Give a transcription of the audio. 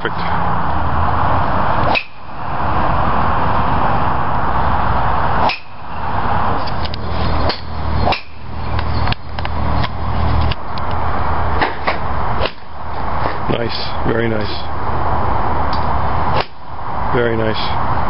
perfect. Nice, very nice. Very nice.